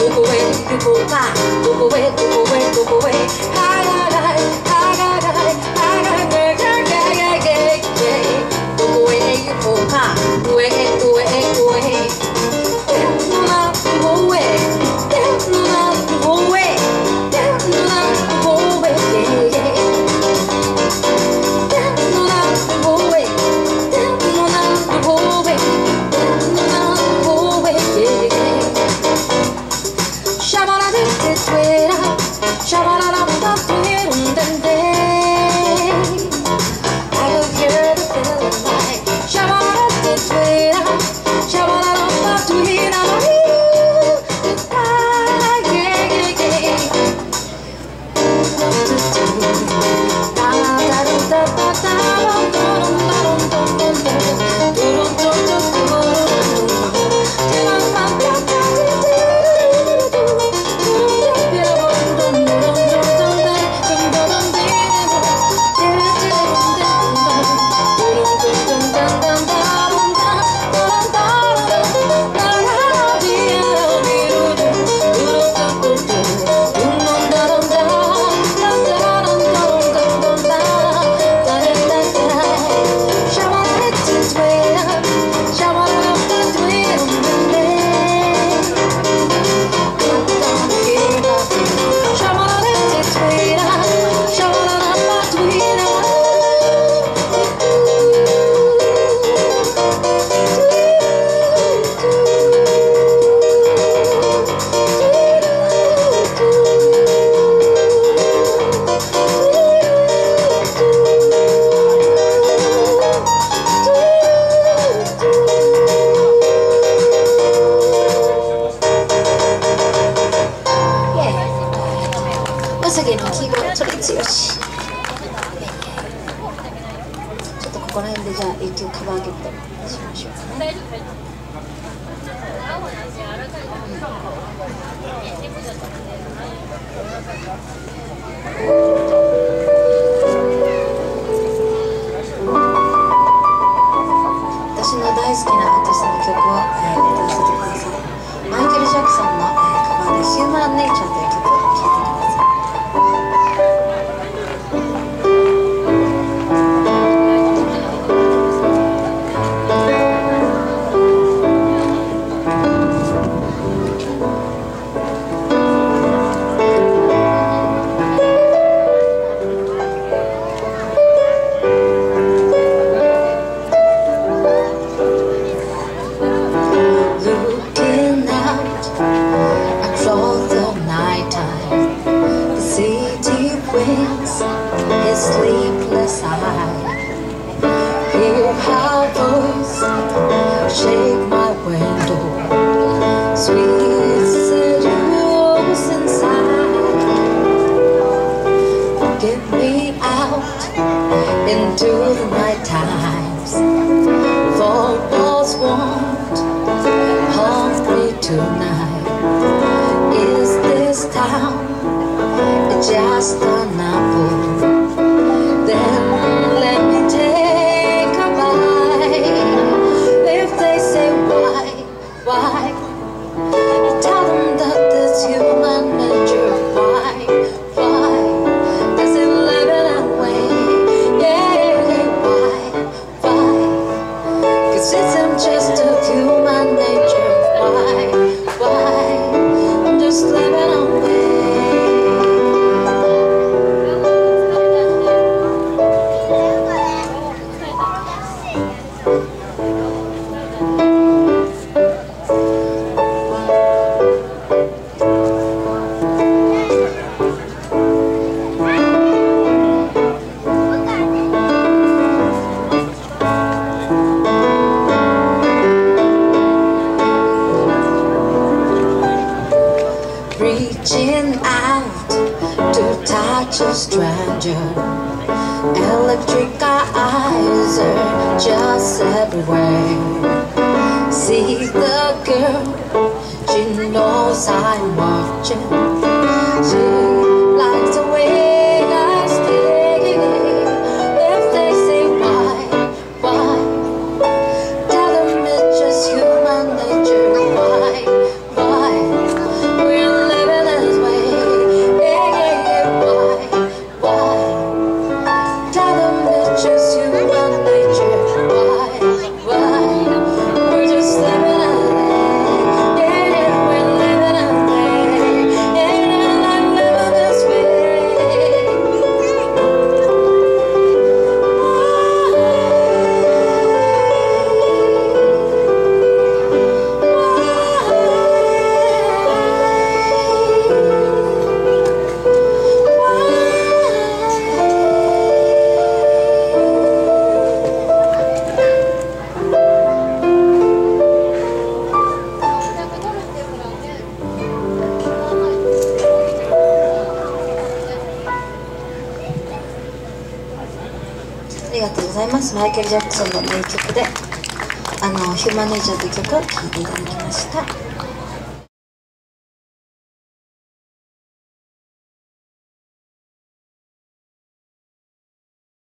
Go away, go away, go away, go away, go away, winds his sleepless eye. Hear her voice shake my window, sweet seduce inside. Get me out into the night times, for walls won't haunt me tonight. Is this town just an apple? Touch a stranger. Electric eyes are just everywhere. see the girl, she knows I'm watching. She ありがとうございます。マイケル・ジャクソンの名曲であの「ヒューマネージャー」という曲を聴いていただきました。